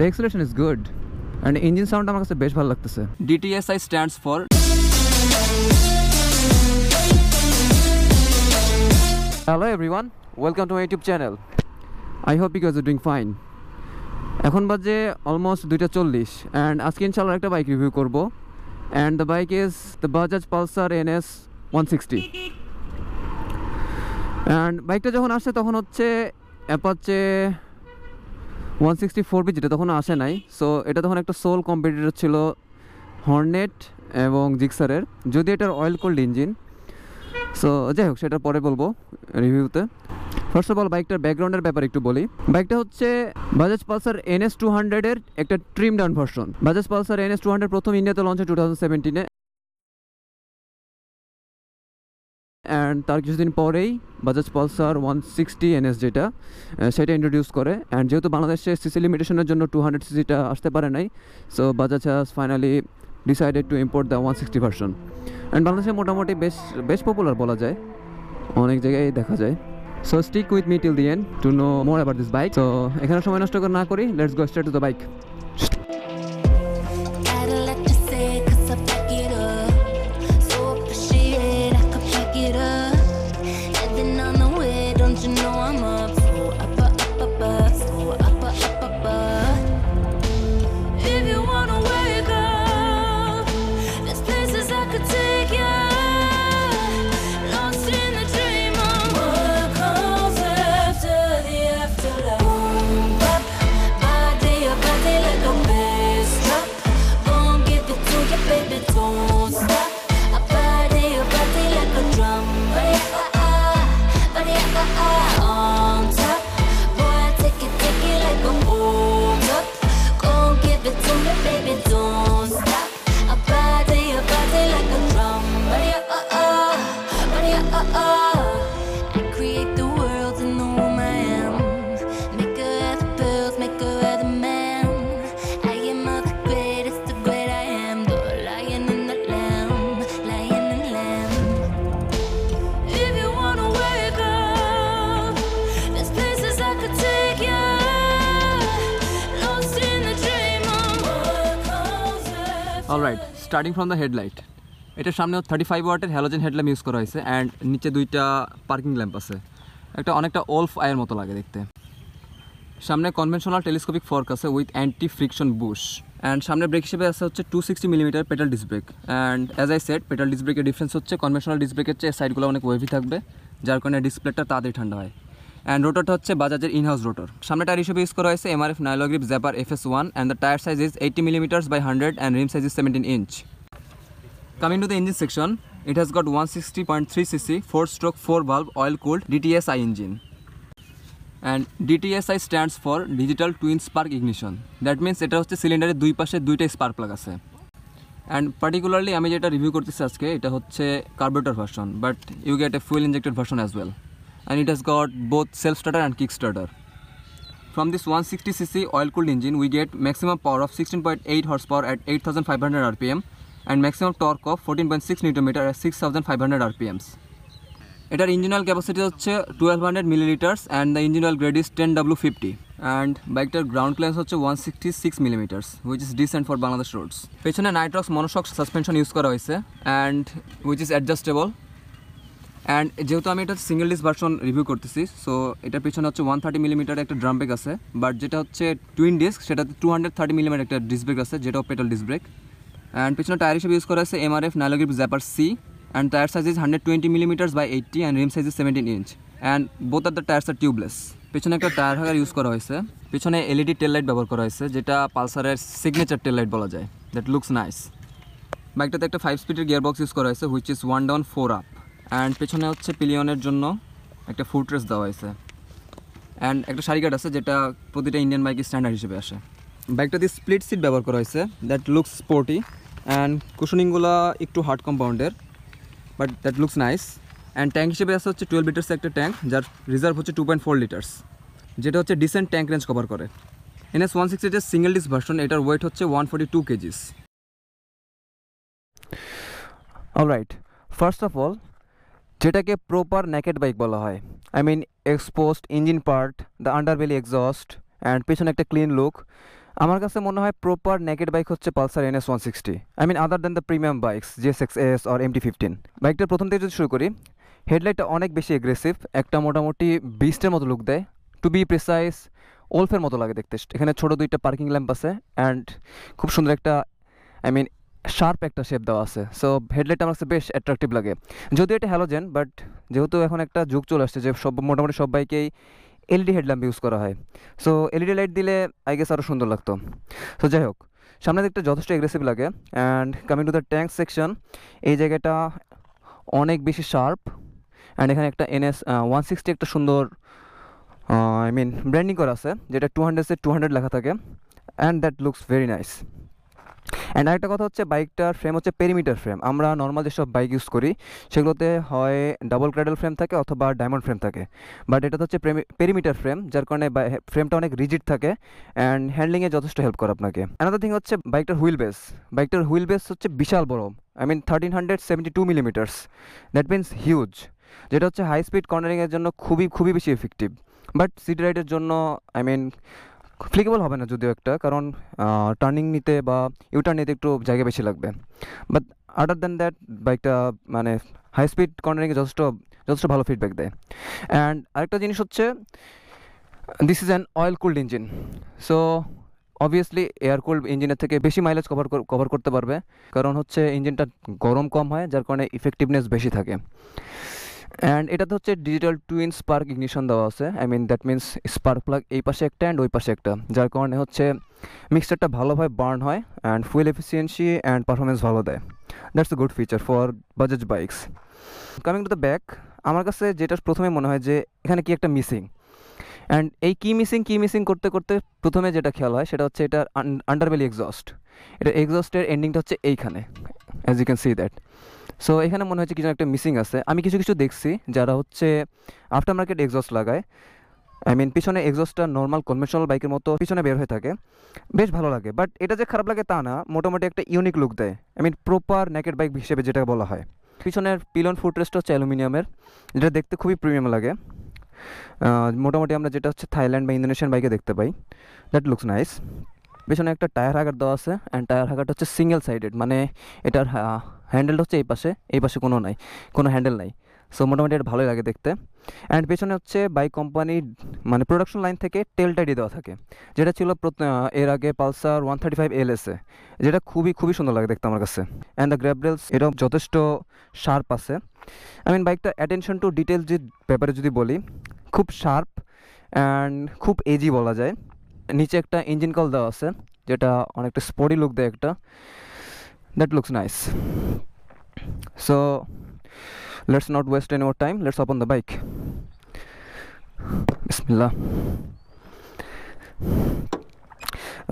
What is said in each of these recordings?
The acceleration is good and engine sound আমার কাছে বেশ ভালো লাগতেছে। DTSI stands for hello everyone welcome to my YouTube channel I hope you guys are doing fine এখন বাজে almost দুইটা চল্লিশ। অ্যান্ড আজকে ইনশাল্লাহ একটা বাইক রিভিউ করব। And the bike is the Bajaj Pulsar N S one sixty and বাইকটা যখন আসে তখন হচ্ছে Apache one sixty four B যেটা তখন আসে নাই সো এটা তখন একটা সোল কম্পিটিটর ছিল হর্নেট এবং জিক্সারের যদি এটার অয়েল কোল্ড ইঞ্জিন সো যাই হোক সেটা পরে বলব রিভিউতে ফার্স্ট অফ অল বাইকটার ব্যাকগ্রাউন্ডের ব্যাপারে একটু বলি। বাইকটা হচ্ছে Bajaj Pulsar N S two হান্ড্রেডের একটা trim down version Bajaj Pulsar N S two hundred প্রথম ইন্ডিয়াতে লঞ্চ হয় টু থাউজেন্ড সেভেন্টিনে অ্যান্ড তার কিছুদিন পরেই Bajaj Pulsar one sixty NS যেটা সেটা ইন্ট্রোডিউস করে। অ্যান্ড যেহেতু বাংলাদেশে সিসি লিমিটেশনের জন্য টু হান্ড্রেড সিসিটা আসতে পারে নাই so Bajaj has finally decided to import the one sixty version and বাংলাদেশে মোটামুটি বেশ বেশ পপুলার বলা যায়। অনেক জায়গায় দেখা যায়। So stick with me till the end to know more about this bike so এখানে সময় নষ্ট করে না করি let's go start to the bike could take starting from the headlight এটার সামনে থার্টি ফাইভ ওয়াটের হ্যালোজেন হেডল্যাম্প ইউজ করা হয়েছে অ্যান্ড নিচে দুইটা পার্কিং ল্যাম্প আছে। একটা অনেকটা ওলফ আয়ের মতো লাগে দেখতে। সামনে কনভেনশনাল টেলিস্কোপিক ফর্ক আছে with anti friction bush and সামনে ব্রেক হিসেবে আছে হচ্ছে two sixty millimetre petal disc brake and as I said petal disc ব্রেকের ডিফারেন্স হচ্ছে কনভেনশনাল ডিস ব্রেকের চেয়ে সাইডগুলো অনেক ওয়েভি থাকবে, যার কারণে ডিসপ্লেটা তাড়াতাড়ি ঠান্ডা হয়। অ্যান্ড রোটরটা হচ্ছে বাজাজের ইনহাউস রোটর সামনে টায়ার হিসেবে ইউজ করা হয়েছে MRF Nylogrip Zapper F S one and the tyre size is eighty millimetres by hundred and rim size is seventeen inch Coming to the engine section, it has got 160.3 cc 4 stroke 4 valve oil cooled DTSI engine. And DTSI stands for Digital Twin spark ignition that means এটা হচ্ছে সিলিন্ডারের দুই পাশে দুইটা spark plug আছে। And particularly আমি যেটা review করতেছি আজকে এটা হচ্ছে carburettor version but you get a fuel injected version as well has got both self starter and kick starter From this 160cc oil-cooled engine, we get maximum power of 16.8 horsepower at 8,500 rpm and maximum torque of 14.6 Nm at 6,500 rpms. এটার engine oil capacity হচ্ছে twelve hundred millilitres and the engine oil grade is ten W fifty and বাইকটার ground clearance হচ্ছে one sixty six millimetres which is decent for Bangladesh roads পেছনে Nitrox monoshock suspension use করা হয়েছে and which is adjustable and যেহেতু আমি এটা single disc version review করতেছি so এটার পিছনে হচ্ছে ওয়ান থার্টি মিলিমিটার একটা ড্রাম ব্রেক আছে বাট যেটা হচ্ছে টুইন ডিস্ক সেটাতে টু হান্ড্রেড থার্টি মিলিমিটার একটা ডিস্ক ব্রেক আছে, যেটাও পেটাল ডিস্ক ব্রেক অ্যান্ড পিছনে টায়ার হিসেবে ইউজ করা আছে MRF Nylogrip Zapper C and tyre size is hundred twenty millimetres by eighty and rim size is seventeen inch and both are the tyres are tubeless পিছনে একটা tyre হাগার use করা হয়েছে, পিছনে LED টেল light ব্যবহার করা হয়েছে, যেটা পালসারের সিগনেচার টেল light বলা যায়। দ্যাট লুকস নাইস বাইকটাতে একটা ফাইভ স্পিডের গিয়ার বক্স ইউজ করা হয়েছে which is one down four up and পেছনে হচ্ছে পিলিয়নের জন্য একটা ফুট রেস দেওয়া হয়েছে। অ্যান্ড একটা শাড়ি কাট আছে যেটা প্রতিটা ইন্ডিয়ান বাইকের স্ট্যান্ডার্ড হিসেবে আসে। বাইকটাতে স্প্লিট সিট ব্যবহার করা হয়েছে দ্যাট লুকস স্পোর্টি অ্যান্ড কুশনিংগুলো একটু hard কম্পাউন্ডের but that looks nice and tank হিসেবে আছে হচ্ছে টুয়েলভ লিটার্স একটা ট্যাঙ্ক যার রিজার্ভ হচ্ছে টু পয়েন্ট ফোর লিটার্স যেটা হচ্ছে ডিসেন্ট ট্যাঙ্ক রেঞ্জ কভার করে। এনএস ওয়ান সিক্সটি যে সিঙ্গেল ডিস ভার্সন এটার ওয়েট হচ্ছে one forty two kgs alright first of all যেটাকে প্রপার নেকেড বাইক বলা হয়। I mean exposed engine part the underbelly exhaust and পেছনে একটা clean look আমার কাছে মনে হয় প্রপার নেকেড বাইক হচ্ছে Pulsar NS one sixty. I mean other than the premium bikes J X S or MT fifteen বাইকটার প্রথম থেকে যদি শুরু করি হেডলাইটটা অনেক বেশি এগ্রেসিভ একটা মোটামুটি বিস্টের মতো লুক দেয়। টু বি প্রিসাইজ ওলফের মতো লাগে দেখতে। এখানে ছোটো দুইটা পার্কিং ল্যাম্প আছে অ্যান্ড খুব সুন্দর একটা আই মিন শার্প একটা শেপ দেওয়া আছে। সো হেডলাইট আমার কাছে বেশ অ্যাট্রাকটিভ লাগে। যদিও এটা হ্যালোজেন বাট যেহেতু এখন একটা যুগ চলে আসছে যে সব মোটামুটি সব বাইকেই এলইডি হেডল্যাম্প ইউজ করা হয়। সো এলইডি লাইট দিলে আই গেস আরও সুন্দর লাগতো। সো যাই হোক, সামনের দিকটা যথেষ্ট এগ্রেসিভ লাগে। And coming to the tank section এই জায়গাটা অনেক বেশি শার্প অ্যান্ড এখানে একটা এনএস ওয়ান সিক্সটি একটা সুন্দর আই মিন ব্র্যান্ডিং করা আছে, যেটা টু হান্ড্রেডসে টু হান্ড্রেড লেখা থাকে। And that looks very nice and আরেকটা কথা হচ্ছে বাইকটার ফ্রেম হচ্ছে পেরিমিটার ফ্রেম আমরা নর্মাল যেসব বাইক ইউজ করি, সেগুলোতে হয় ডাবল ক্র্যাডেল ফ্রেম থাকে অথবা ডায়মন্ড ফ্রেম থাকে। বাট এটা হচ্ছে পেরিমিটার ফ্রেম যার কারণে ফ্রেমটা অনেক রিজিড থাকে অ্যান্ড হ্যান্ডলিংয়ে যথেষ্ট হেল্প করে আপনাকে। অ্যানাদার থিং হচ্ছে বাইকটার হুইল বেস বাইকটার হুইল বেস হচ্ছে বিশাল বড়। I mean thirteen hundred seventy two millimetres that means huge যেটা হচ্ছে হাই স্পিড কর্নারিংয়ের জন্য খুবই খুবই বেশি এফেক্টিভ বাট সিটি রাইডের জন্য আই মিন ফ্লিকেবল হবে না যদিও একটা, কারণ টার্নিং নিতে বা ইউটার্ন নিতে একটু জায়গা বেশি লাগবে। বাট আদার দ্যান দ্যাট বাইকটা মানে হাই স্পিড কর্নারিংয়ে যথেষ্ট যথেষ্ট ভালো ফিডব্যাক দেয়। অ্যান্ড আরেকটা জিনিস হচ্ছে this is an oil cooled engine so obviously air cooled ইঞ্জিনের থেকে বেশি মাইলেজ কভার কভার করতে পারবে। কারণ হচ্ছে ইঞ্জিনটা গরম কম হয়, যার কারণে ইফেক্টিভনেস বেশি থাকে। অ্যান্ড এটাতে হচ্ছে ডিজিটাল টুইন স্পার্ক ইগনিশন দেওয়া আছে। I mean that means spark plug এই পাশে একটা অ্যান্ড ওই পাশে একটা। যার কারণে হচ্ছে মিক্সচারটা ভালোভাবে বার্ন হয় and fuel efficiency and performance ভালো দেয়। That's a good feature for Bajaj bikes coming to the back আমার কাছে যেটা প্রথমে মনে হয় যে এখানে কি একটা মিসিং অ্যান্ড এই কি মিসিং কি মিসিং করতে করতে প্রথমে যেটা খেয়াল হয় সেটা হচ্ছে এটার আন্ডারবেলি এক্সস্ট এটা এক্সস্টের এন্ডিংটা হচ্ছে এইখানে as you can see that so এখানে মনে হচ্ছে কিছু একটা মিসিং আছে। আমি কিছু কিছু দেখছি যারা হচ্ছে আফটার মার্কেট এক্সস্ট লাগায়। আই মিন পিছনে এক্সস্টটা নর্মাল কনভেনশনাল বাইকের মতো পিছনে বের হয়ে থাকে। বেশ ভালো লাগে বাট এটা যে খারাপ লাগে তা না, মোটামুটি একটা ইউনিক লুক দেয়। I mean proper naked bike হিসেবে যেটা বলা হয়। পিছনের পিলন ফুটরেস্ট হচ্ছে অ্যালুমিনিয়ামের, যেটা দেখতে খুবই প্রিমিয়াম লাগে। মোটামুটি আমরা যেটা হচ্ছে থাইল্যান্ড বা ইন্দোনেশিয়ান বাইকে দেখতে পাই। দ্যাট লুকস নাইস পিছনে একটা টায়ার হাগার দেওয়া আছে অ্যান্ড টায়ার হাগারটা হচ্ছে সিঙ্গেল সাইডেড মানে এটার হ্যান্ডেলটা হচ্ছে এই পাশে এই পাশে কোনো নাই, কোনো হ্যান্ডেল নাই। সো মোটামুটি এটা ভালোই লাগে দেখতে। অ্যান্ড পেছনে হচ্ছে বাইক কোম্পানির মানে প্রোডাকশন লাইন থেকে টেল টাইডি দেওয়া থাকে। যেটা ছিল এর আগে পালসার ওয়ান থার্টি ফাইভ এলএসে যেটা খুবই খুবই সুন্দর লাগে দেখতে আমার কাছে। অ্যান্ড দ্য গ্র্যাবরেলস এটাও যথেষ্ট শার্প আছে। আই মিন বাইকটা অ্যাটেনশন টু ডিটেলস যে ব্যাপারে যদি বলি, খুব শার্প অ্যান্ড খুব এজি বলা যায়। নিচে একটা ইঞ্জিন কল দেওয়া আছে, যেটা অনেকটা স্পোর্টি লুক দেয় একটা। That looks nice so let's not waste any more time let's open the bike বিসমিল্লাহ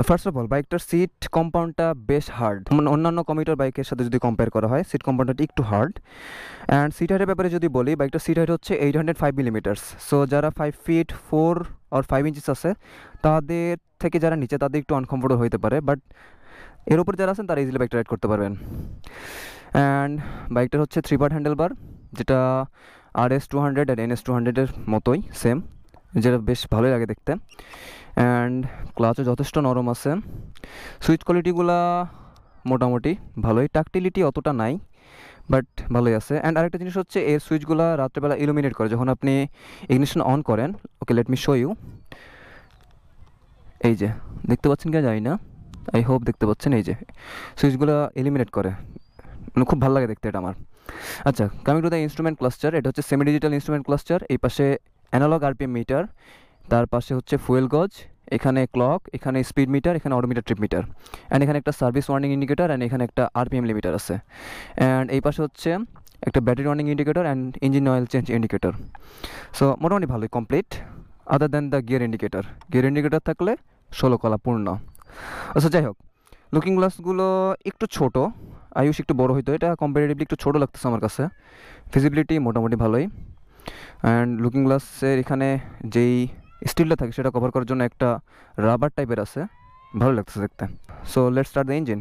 ফার্স্ট অফ অল বাইকটার সিট কম্পাউন্ডটা বেশ হার্ড মানে অন্যান্য কমিউটার বাইকের সাথে যদি কম্পেয়ার করা হয় সিট কম্পাউন্ডটা একটু হার্ড অ্যান্ড সিট হাইটের ব্যাপারে যদি বলি বাইকটার সিট হাইট হচ্ছে eight hundred five millimetres so যারা ফাইভ ফিট ফোর আর ফাইভ ইঞ্চিস আছে, তাদের থেকে যারা নিচে, তাদের একটু আনকমফোর্টেবল হতে পারে। বাট এর উপর যারা আছেন, তারা ইজিলি বাইকটা রাইড করতে পারবেন। অ্যান্ড বাইকটার হচ্ছে থ্রি পার্ট হ্যান্ডেল বার যেটা আর এস টু হান্ড্রেড আর এন এস টু হান্ড্রেডের মতোই সেম যেটা বেশ ভালোই লাগে দেখতে। অ্যান্ড ক্লাচও যথেষ্ট নরম আছে। সুইচ কোয়ালিটিগুলা মোটামুটি ভালোই। টাকটিলিটি অতটা নাই বাট ভালোই আছে। অ্যান্ড আরেকটা জিনিস হচ্ছে এর সুইচগুলো রাত্রেবেলা ইলুমিনেট করে। যখন আপনি ইগনিশন অন করেন okay let me show you এই যে, দেখতে পাচ্ছেন কেন? জানি না। আই হোপ দেখতে পাচ্ছেন এই যে সুইচগুলো এলিমিনেট করে। মানে খুব ভালো লাগে দেখতে এটা আমার। আচ্ছা coming to the instrument cluster এটা হচ্ছে সেমি ডিজিটাল ইনস্ট্রুমেন্ট ক্লাস্টার এই পাশে অ্যানালগ আরপিএম মিটার তার পাশে হচ্ছে ফুয়েল গজ এখানে ক্লক এখানে স্পিড মিটার এখানে অটোমিটার ট্রিপ মিটার অ্যান্ড এখানে একটা সার্ভিস ওয়ার্নিং ইন্ডিকেটার অ্যান্ড এখানে একটা আরপিএম লিমিটার আছে। অ্যান্ড এই পাশে হচ্ছে একটা battery warning indicator and engine oil change indicator so মোটামুটি ভালোই complete other than the gear indicator gear indicator থাকলে ষোলো কলা পূর্ণ। আচ্ছা যাই হোক। লুকিং গ্লাসগুলো একটু ছোট, আয়ুষ একটু বড় হইতো, এটা কম্পারেটিভলি একটু ছোটো লাগতেছে আমার কাছে। ফিজিবিলিটি মোটামুটি ভালোই। অ্যান্ড লুকিং গ্লাসের এখানে যেই স্টিলটা থাকে, সেটা কভার করার জন্য একটা রাবার টাইপের আছে। ভালো লাগতেছে দেখতে। So let start the engine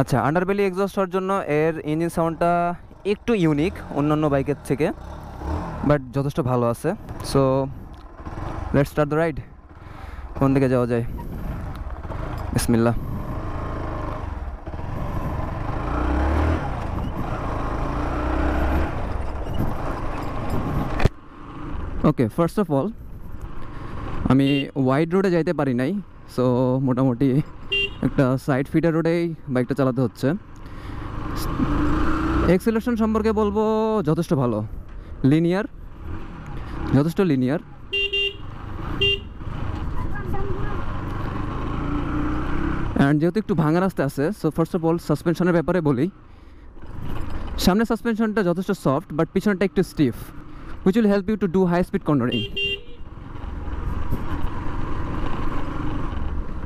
আচ্ছা আন্ডারবেলি এক্সস্ট জন্য এর ইঞ্জিন সাউন্ডটা একটু ইউনিক অন্যান্য বাইকের থেকে বাট যথেষ্ট ভালো আছে। So let start the ride কোন দিকে যাওয়া যায়? বিসমিল্লা ওকে ফার্স্ট অফ অল আমি ওয়াইড রোডে যাইতে পারি নাই সো মোটামুটি একটা সাইড ফিটার রোডেই বাইকটা চালাতে হচ্ছে। এক্সেলেশন সম্পর্কে বলব যথেষ্ট ভালো। লিনিয়ার যথেষ্ট লিনিয়ার অ্যান্ড যেহেতু একটু ভাঙা রাস্তা আছে সো ফার্স্ট অফ অল সাসপেনশনের ব্যাপারে বলি। সামনে সাসপেনশনটা যথেষ্ট সফট বাট পিছনটা একটু stiff which will help you to do high speed cornering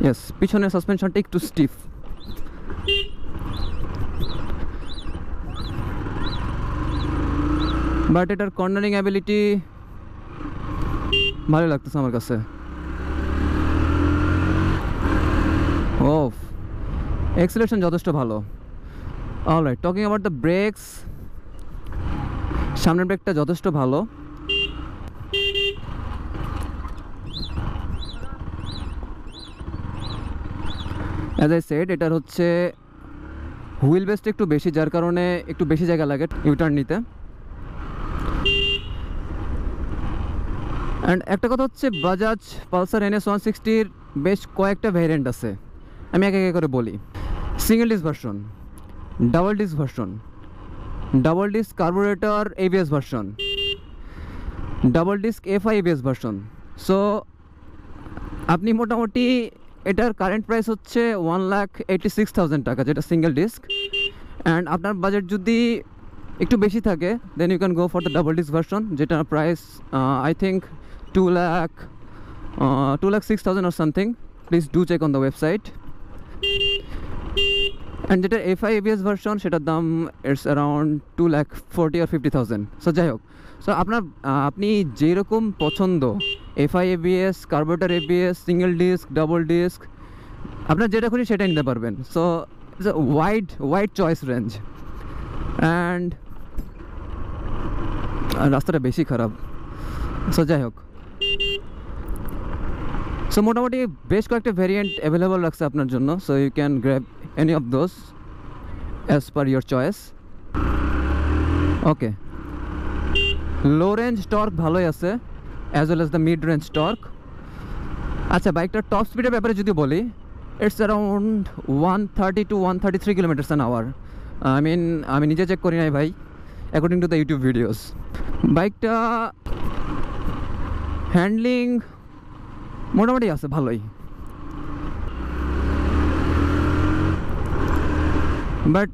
yes পিছনের সাসপেনশনটা একটু স্টিফ বাট এটার কর্নারিং অ্যাবিলিটি ভালো লাগতেছে আমার কাছে। ও এক্সেলেশন যথেষ্ট ভালো। All right talking about the brakes সামনের ব্রেকটা যথেষ্ট ভালো। অ্যাজ আই সেড এটার হচ্ছে হুইল বেসটা একটু বেশি, যার কারণে একটু বেশি জায়গা লাগে ইউটার্ন নিতে। অ্যান্ড একটা কথা হচ্ছে বাজাজ পালসার এনএস ওয়ান সিক্সটির বেশ কয়েকটা ভ্যারিয়েন্ট আছে। আমি এক এক করে বলি। Single disc version double disc version double disc carburettor ABS version double disc FI ABS version so আপনি মোটামুটি এটার কারেন্ট প্রাইস হচ্ছে one lakh eighty six thousand টাকা, যেটা সিঙ্গেল ডিস্ক অ্যান্ড আপনার বাজেট যদি একটু বেশি থাকে then you can go for the double disc version যেটা price I think two lakh two lakh six thousand or something please do check on the website and যেটা FI ABS version সেটার দাম it's around two lakh forty R fifty thousand so যাই হোক so আপনার আপনি যেরকম পছন্দ FI ABS carburettor ABS single disc double disc আপনার যেটা খুশি সেটাই নিতে পারবেন। So it's a wide wide choice range and রাস্তাটা বেশি খারাপ। সো যাই হোক। সো মোটামুটি বেশ কয়েকটা ভ্যারিয়েন্ট অ্যাভেলেবল রাখছে আপনার জন্য। So you can grab any of those as per your choice okay low range torque ভালোই আছে as well as the mid range torque আচ্ছা বাইকটার টপ স্পিডের ব্যাপারে যদি বলি it's around one thirty two one thirty three kilometres an hour I mean আমি নিজে চেক করি নাই ভাই according to the YouTube videos বাইকটা হ্যান্ডলিং মোটামুটি আছে, ভালোই। বাট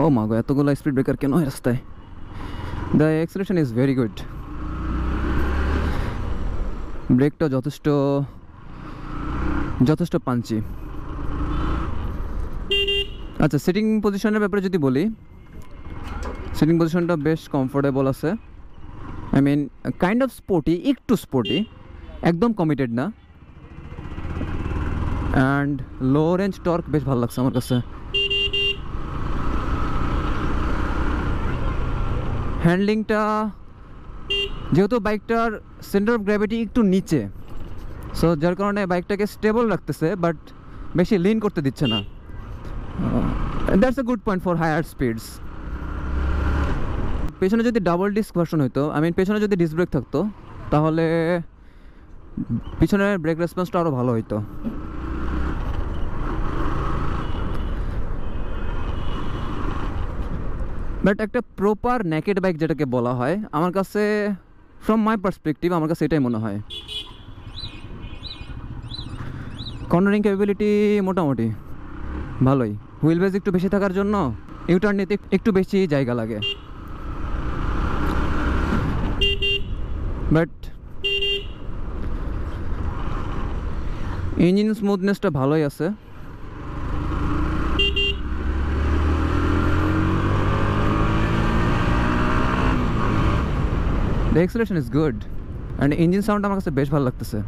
ও মা গো এতগুলো স্পিড ব্রেকার কেন হয় রাস্তায়? The acceleration is very good ব্রেকটা যথেষ্ট যথেষ্ট পাঞ্চি আচ্ছা সিটিং পজিশনের ব্যাপারে যদি বলি সিটিং পজিশনটা বেশ কমফোর্টেবল আছে। I mean kind of sporty একটু স্পোর্টি একদম কমিটেড না। অ্যান্ড লো রেঞ্জ টর্ক বেশ ভালো লাগছে আমার কাছে। হ্যান্ডলিংটা যেহেতু বাইকটার সেন্টার অফ গ্র্যাভিটি একটু নিচে সো যার কারণে বাইকটাকে স্টেবল রাখতেছে বাট বেশি লিন করতে দিচ্ছে না। That's a good point for higher speeds পেছনে যদি ডাবল ডিস্ক ভার্সন হইতো আই মিন পেছনে যদি ডিস্ক ব্রেক থাকতো, তাহলে পিছনের ব্রেক রেসপন্সটা আরও ভালো হইতো। বাট একটা প্রপার নেকেড বাইক যেটাকে বলা হয়, আমার কাছে ফ্রম মাই পার্সপেক্টিভ আমার কাছে এটাই মনে হয়। কর্নারিং ক্যাপাবিলিটি মোটামুটি ভালোই। হুইল বেজ একটু বেশি থাকার জন্য ইউটার্ন নিতে একটু বেশি জায়গা লাগে। বাট ইঞ্জিন স্মুথনেসটা ভালোই আছে। The acceleration is good and engine sound আমার কাছে বেশ ভালো লাগতেছে।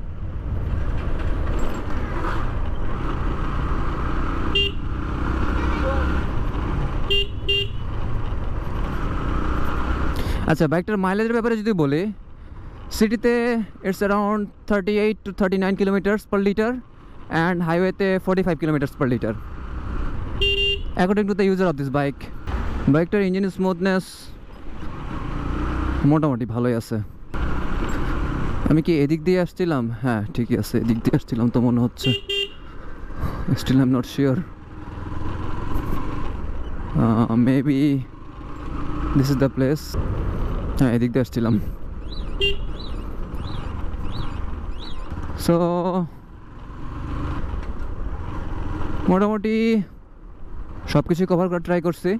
আচ্ছা বাইকটার মাইলেজের ব্যাপারে যদি বলি সিটিতে it's around thirty eight to thirty nine kilometres per litre and হাইওয়েতে forty five kilometres per litre according to the user of this bike বাইকটার ইঞ্জিন স্মুথনেস মোটামুটি ভালোই আছে। আমি কি এদিক দিয়ে আসছিলাম? হ্যাঁ ঠিকই আছে, এদিক দিয়ে আসছিলাম তো মনে হচ্ছে। Still am not sure maybe this is the place হ্যাঁ এদিক দিয়ে আসছিলাম। সো মোটামুটি সব কিছুই কভার করার ট্রাই করছি।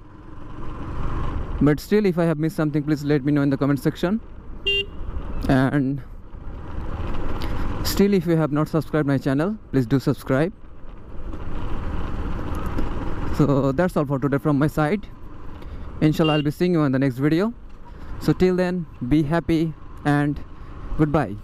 but still if I have missed something please let me know in the comment section. And still if you have not subscribed my channel please do subscribe. So that's all for today from my side. Inshallah I'll be seeing you in the next video. So till then be happy and goodbye.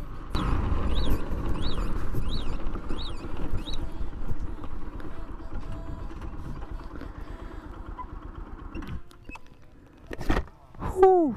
Whew.